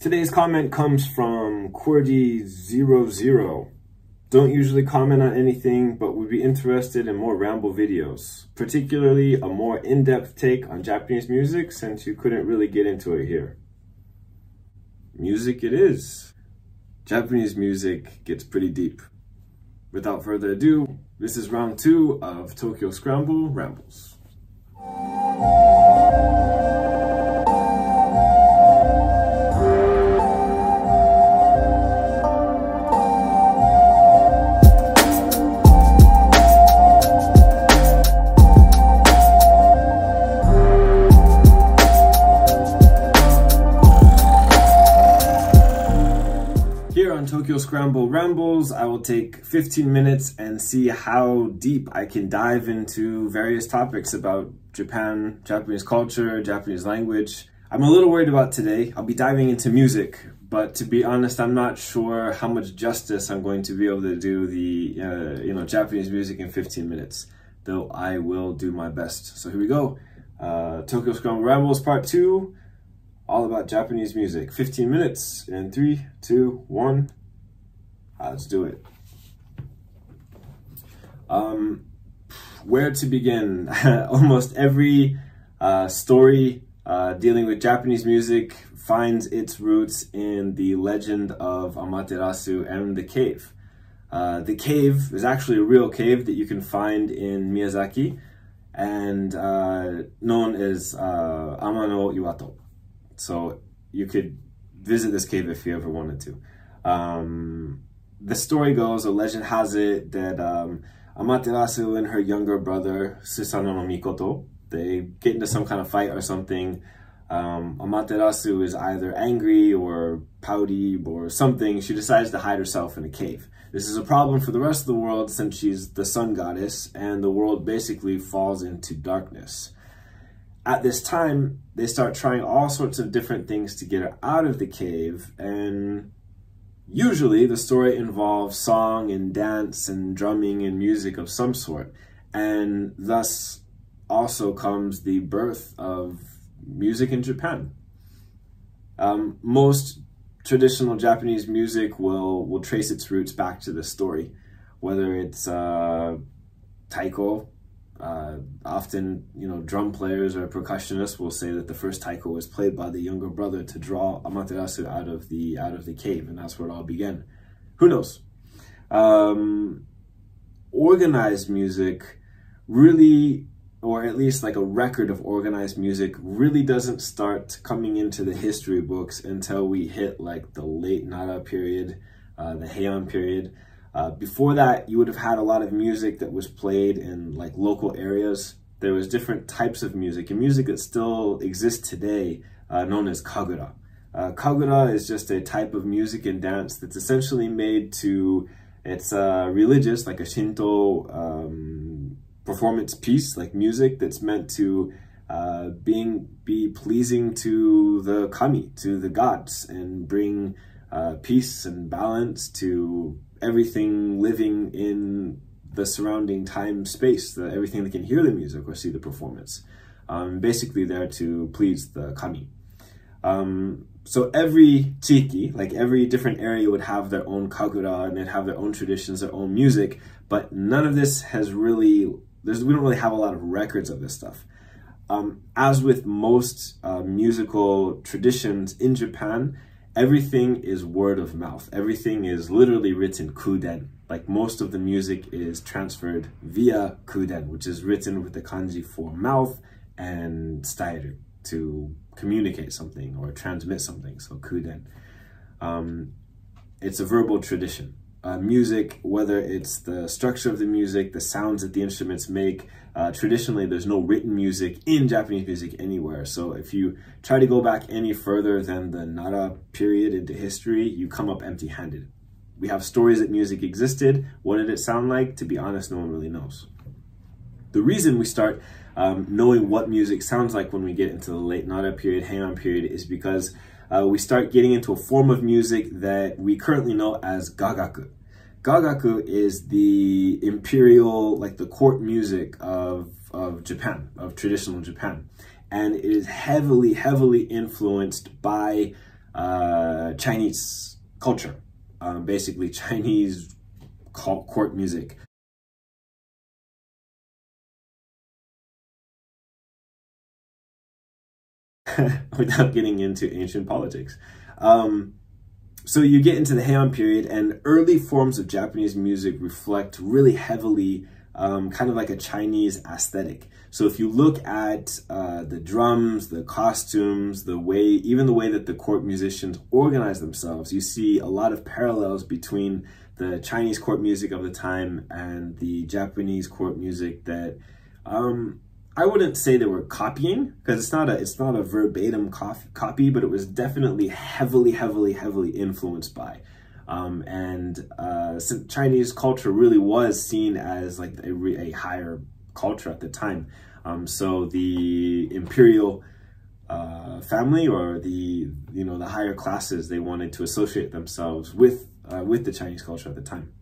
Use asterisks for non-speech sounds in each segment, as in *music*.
Today's comment comes from Qwerty00. Don't usually comment on anything, but would be interested in more ramble videos, particularly a more in-depth take on Japanese music since you couldn't really get into it here. Music it is. Japanese music gets pretty deep. Without further ado, this is round two of Tokyo Scramble Rambles. Rambles, I will take 15 minutes and see how deep I can dive into various topics about Japan, Japanese culture, Japanese language. I'm a little worried about today. I'll be diving into music, but to be honest, I'm not sure how much justice I'm going to be able to do the, uh, you know, Japanese music in 15 minutes, though I will do my best. So here we go. Uh, Tokyo Scramble Rambles Part 2, all about Japanese music. 15 minutes in three, two, one. Uh, let's do it. Um, where to begin? *laughs* Almost every uh, story uh, dealing with Japanese music finds its roots in the legend of Amaterasu and the cave. Uh, the cave is actually a real cave that you can find in Miyazaki and uh, known as uh, Ama no Iwato. So you could visit this cave if you ever wanted to. Um, the story goes, a legend has it that um, Amaterasu and her younger brother, Susanoo no Mikoto, they get into some kind of fight or something. Um, Amaterasu is either angry or pouty or something. She decides to hide herself in a cave. This is a problem for the rest of the world since she's the sun goddess and the world basically falls into darkness. At this time, they start trying all sorts of different things to get her out of the cave and Usually, the story involves song and dance and drumming and music of some sort, and thus also comes the birth of music in Japan. Um, most traditional Japanese music will will trace its roots back to the story, whether it's uh, taiko, uh, often, you know, drum players or percussionists will say that the first taiko was played by the younger brother to draw Amaterasu out of the out of the cave, and that's where it all began. Who knows? Um, organized music really, or at least like a record of organized music, really doesn't start coming into the history books until we hit like the late Nara period, uh, the Heian period. Uh, before that, you would have had a lot of music that was played in like local areas. There was different types of music and music that still exists today, uh, known as kagura. Uh, kagura is just a type of music and dance that's essentially made to, it's uh, religious, like a Shinto um, performance piece, like music that's meant to uh, being be pleasing to the kami, to the gods, and bring uh, peace and balance to everything living in the surrounding time space, the, everything that can hear the music or see the performance. Um, basically there to please the kami. Um, so every chiki, like every different area would have their own kagura and they'd have their own traditions, their own music, but none of this has really, there's, we don't really have a lot of records of this stuff. Um, as with most uh, musical traditions in Japan, everything is word of mouth. Everything is literally written kuden. Like most of the music is transferred via kuden, which is written with the kanji for mouth and stairu to communicate something or transmit something. So kuden. Um, it's a verbal tradition uh, music, whether it's the structure of the music, the sounds that the instruments make. Uh, traditionally, there's no written music in Japanese music anywhere. So if you try to go back any further than the Nara period into history, you come up empty-handed. We have stories that music existed. What did it sound like? To be honest, no one really knows. The reason we start um, knowing what music sounds like when we get into the late Nara period, Heian period, is because uh, we start getting into a form of music that we currently know as gagaku. Gagaku is the imperial, like the court music of, of Japan, of traditional Japan. And it is heavily, heavily influenced by uh, Chinese culture, um, basically Chinese court music. *laughs* Without getting into ancient politics. Um, so you get into the Heian period, and early forms of Japanese music reflect really heavily um, kind of like a Chinese aesthetic. So if you look at uh, the drums, the costumes, the way, even the way that the court musicians organize themselves, you see a lot of parallels between the Chinese court music of the time and the Japanese court music that um, I wouldn't say they were copying because it's not a it's not a verbatim copy, but it was definitely heavily, heavily, heavily influenced by. Um, and uh, Chinese culture really was seen as like a, a higher culture at the time. Um, so the imperial uh, family or the you know the higher classes they wanted to associate themselves with uh, with the Chinese culture at the time.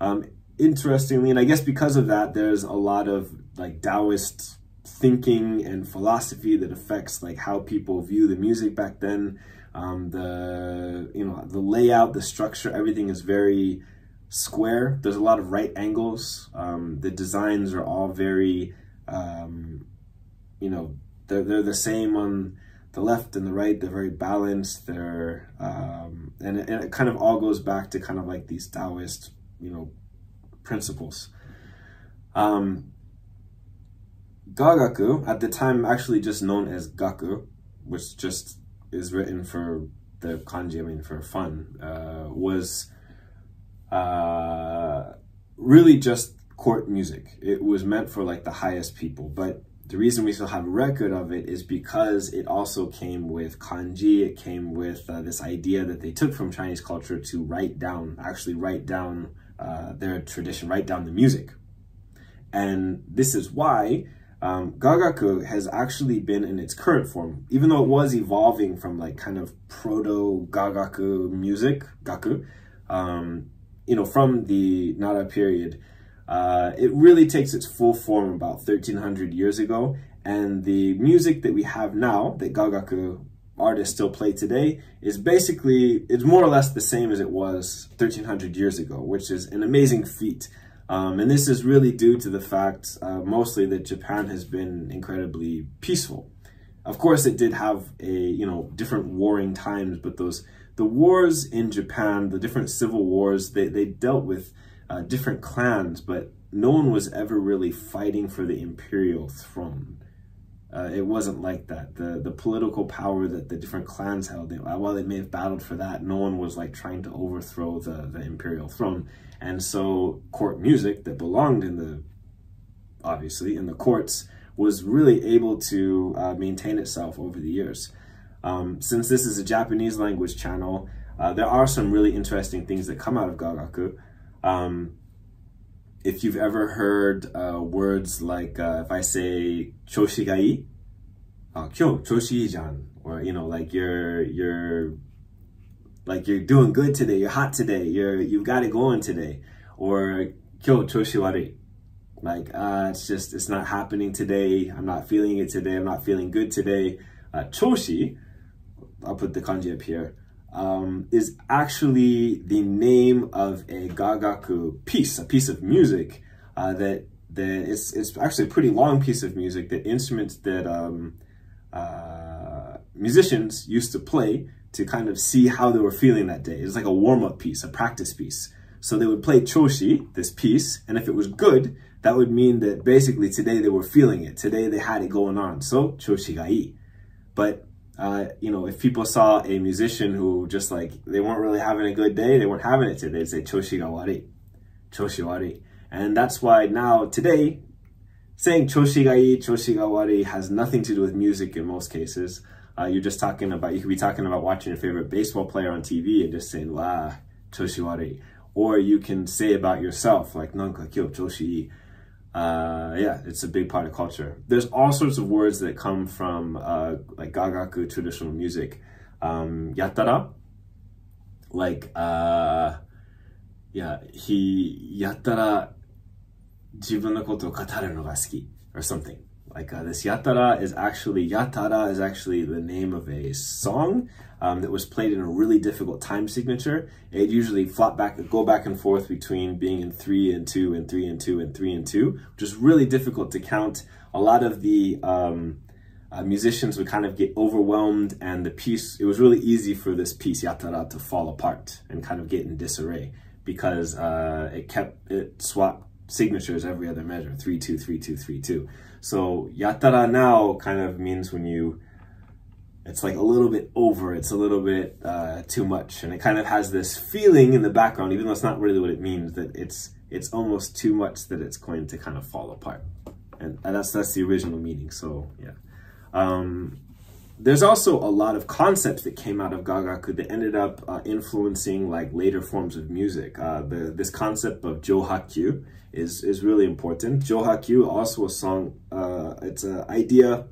Um, interestingly, and I guess because of that, there's a lot of like Taoist thinking and philosophy that affects like how people view the music back then. Um, the you know the layout, the structure, everything is very square. There's a lot of right angles. Um, the designs are all very um, you know they're they're the same on the left and the right. They're very balanced. They're um, and it, and it kind of all goes back to kind of like these Taoist you know principles. Um, Gagaku, at the time actually just known as Gaku, which just is written for the kanji, I mean, for fun, uh, was uh, really just court music. It was meant for like the highest people, but the reason we still have a record of it is because it also came with kanji. It came with uh, this idea that they took from Chinese culture to write down, actually write down uh, their tradition, write down the music. And this is why um, Gagaku has actually been in its current form, even though it was evolving from like kind of proto Gagaku music, Gaku, um, you know, from the Nara period. Uh, it really takes its full form about 1300 years ago, and the music that we have now, that Gagaku artists still play today, is basically, it's more or less the same as it was 1300 years ago, which is an amazing feat. Um, and this is really due to the fact, uh, mostly, that Japan has been incredibly peaceful. Of course, it did have a, you know, different warring times, but those, the wars in Japan, the different civil wars, they, they dealt with uh, different clans, but no one was ever really fighting for the imperial throne. Uh, it wasn't like that. The the political power that the different clans held, they, while they may have battled for that, no one was like trying to overthrow the, the imperial throne. And so court music that belonged in the, obviously, in the courts was really able to uh, maintain itself over the years. Um, since this is a Japanese language channel, uh, there are some really interesting things that come out of Gagaku. Um, if you've ever heard uh, words like, uh, if I say, choshi ga ii, uh, kyo, choshi jan, or, you know, like you're, you're like you're doing good today, you're hot today, you're you've got it going today, or kyo choshi wari, like uh, it's just it's not happening today. I'm not feeling it today. I'm not feeling good today. Uh, choshi, I'll put the kanji up here, um, is actually the name of a gagaku piece, a piece of music uh, that that it's it's actually a pretty long piece of music that instruments that um, uh, musicians used to play to kind of see how they were feeling that day. It was like a warm-up piece, a practice piece. So they would play choshi, this piece, and if it was good, that would mean that basically today they were feeling it. Today they had it going on. So choshi ga ii. But uh, you know, if people saw a musician who just like they weren't really having a good day, they weren't having it today, they'd say choshi ga wari, choshi wari. And that's why now today, saying choshi ga ii, choshi ga wari has nothing to do with music in most cases. Uh, you're just talking about, you could be talking about watching your favorite baseball player on TV and just saying, wa, choshiwari. Or you can say about yourself, like, nanka kyo choshi uh, yeah, it's a big part of culture. There's all sorts of words that come from uh, like gagaku traditional music. Um, yattara, like, uh, yeah, he, yattara 自分のことを語るのが好き or something. Like uh, this Yatara is actually, Yatara is actually the name of a song um, that was played in a really difficult time signature. It usually flop back, go back and forth between being in three and two and three and two and three and two, which is really difficult to count. A lot of the um, uh, musicians would kind of get overwhelmed and the piece, it was really easy for this piece, Yatara, to fall apart and kind of get in disarray because uh, it kept, it swapped signatures every other measure, three, two, three, two, three, two. So Yatara now kind of means when you, it's like a little bit over, it's a little bit uh, too much. And it kind of has this feeling in the background, even though it's not really what it means, that it's it's almost too much that it's going to kind of fall apart. And, and that's that's the original meaning, so yeah. Um, there's also a lot of concepts that came out of Gagaku that ended up uh, influencing like later forms of music. Uh, the, this concept of Johakkyu is, is really important. Johakkyu, also a song, uh, it's an idea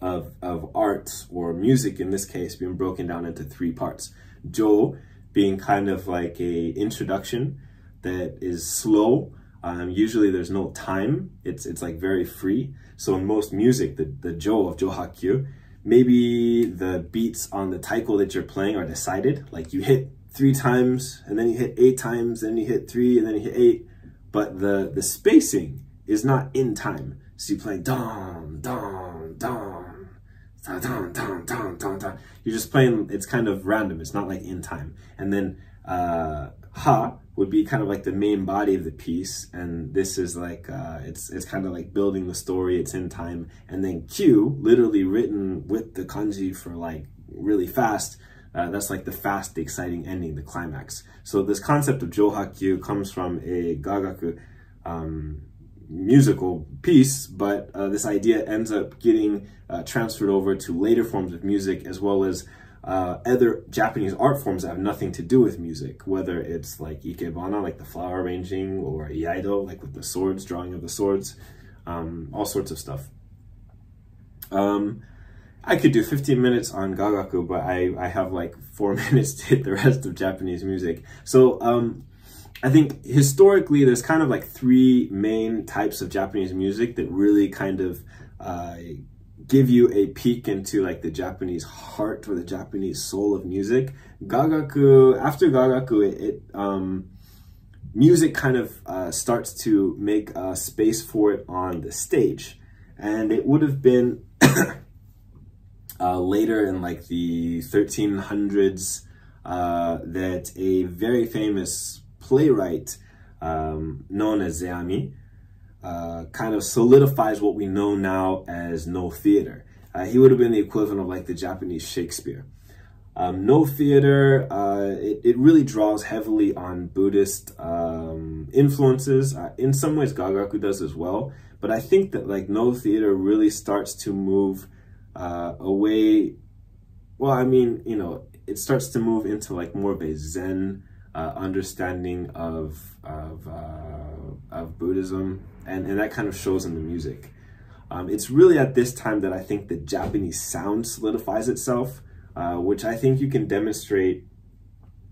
of, of art or music in this case being broken down into three parts. Jo being kind of like a introduction that is slow. Um, usually there's no time. It's it's like very free. So in most music, the, the Jo of Johakkyu maybe the beats on the taiko that you're playing are decided. Like you hit three times and then you hit eight times, then you hit three and then you hit eight. But the, the spacing is not in time. So you play dong, dong, dong, dong, dong, dong, dong, dong. You're just playing, it's kind of random. It's not like in time. And then uh, ha would be kind of like the main body of the piece and this is like uh, it's it's kind of like building the story it's in time. And then kyu literally written with the kanji for like really fast uh, that's like the fast exciting ending the climax. So this concept of Johakkyu comes from a Gagaku um, musical piece but uh, this idea ends up getting uh, transferred over to later forms of music as well as uh, other Japanese art forms that have nothing to do with music, whether it's like ikebana, like the flower arranging, or iaido, like with the swords, drawing of the swords, um, all sorts of stuff. Um, I could do 15 minutes on Gagaku, but I, I have like four *laughs* minutes to hit the rest of Japanese music. So um, I think historically there's kind of like three main types of Japanese music that really kind of uh, give you a peek into like the Japanese heart or the Japanese soul of music. Gagaku, after Gagaku, it, it um, music kind of uh, starts to make a space for it on the stage. And it would have been *coughs* uh, later in like the 1300s uh, that a very famous playwright um, known as Zeami uh, kind of solidifies what we know now as Noh theater. Uh, he would have been the equivalent of like the Japanese Shakespeare. Um, Noh theater, uh, it, it, really draws heavily on Buddhist um, influences. Uh, in some ways, Gagaku does as well. But I think that like Noh theater really starts to move uh, away. Well, I mean, you know, it starts to move into like more of a Zen uh, understanding of of, uh, of Buddhism, and, and that kind of shows in the music. Um, it's really at this time that I think the Japanese sound solidifies itself, uh, which I think you can demonstrate.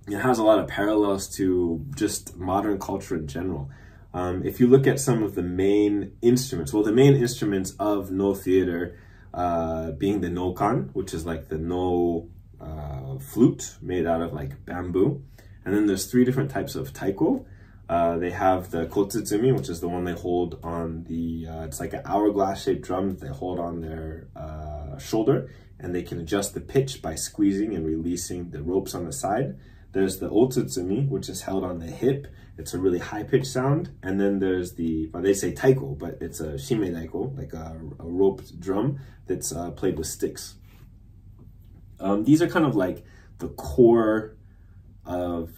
It has a lot of parallels to just modern culture in general. Um, if you look at some of the main instruments, well, the main instruments of Noh theater uh, being the nohkan, which is like the Noh uh, flute made out of like bamboo. And then there's three different types of taiko. Uh, they have the kotsuzumi, which is the one they hold on the, uh, it's like an hourglass shaped drum that they hold on their uh, shoulder and they can adjust the pitch by squeezing and releasing the ropes on the side. There's the otsuzumi, which is held on the hip. It's a really high pitched sound. And then there's the, well, they say taiko, but it's a shime daiko, like a, a roped drum that's uh, played with sticks. Um, these are kind of like the core of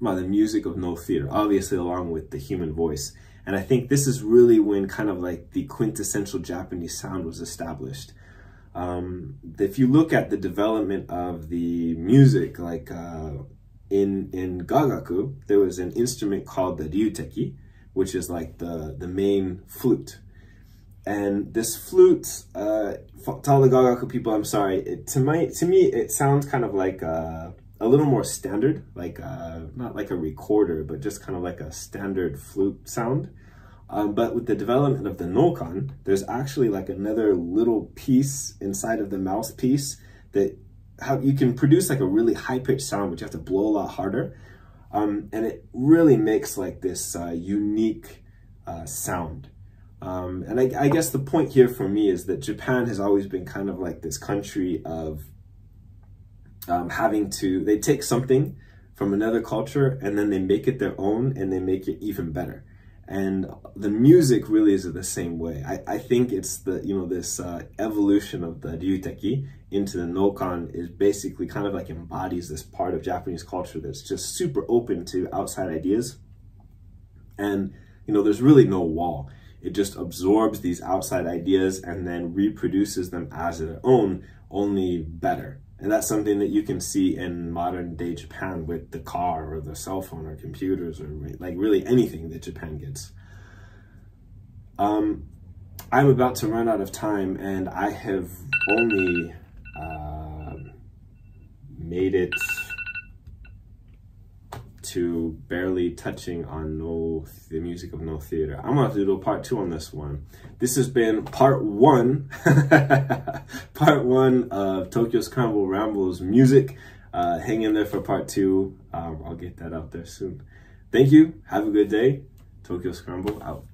well, the music of Noh theater, obviously along with the human voice. And I think this is really when kind of like the quintessential Japanese sound was established. Um, if you look at the development of the music, like uh, in in Gagaku, there was an instrument called the ryuteki, which is like the the main flute. And this flute, uh, to all the Gagaku people, I'm sorry, it, to my to me it sounds kind of like uh, a little more standard, like uh, not like a recorder, but just kind of like a standard flute sound. Um, but with the development of the Nohkan, there's actually like another little piece inside of the mouthpiece that how you can produce like a really high pitched sound, but you have to blow a lot harder. Um, and it really makes like this uh, unique uh, sound. Um, and I, I, guess the point here for me is that Japan has always been kind of like this country of um, having to, they take something from another culture and then they make it their own and they make it even better. And the music really is the same way. I, I think it's the, you know, this uh, evolution of the ryuteki into the nohkan is basically kind of like embodies this part of Japanese culture that's just super open to outside ideas. And, you know, there's really no wall it just absorbs these outside ideas and then reproduces them as their own, only better. And that's something that you can see in modern day Japan with the car or the cell phone or computers or like really anything that Japan gets. Um, I'm about to run out of time and I have only uh, made it to barely touching on Noh the music of Noh theater. I'm gonna have to do a part two on this one. This has been part one, *laughs* part one of Tokyo Scramble Rambles music. Uh, hang in there for part two. Um, I'll get that out there soon. Thank you. Have a good day. Tokyo Scramble out.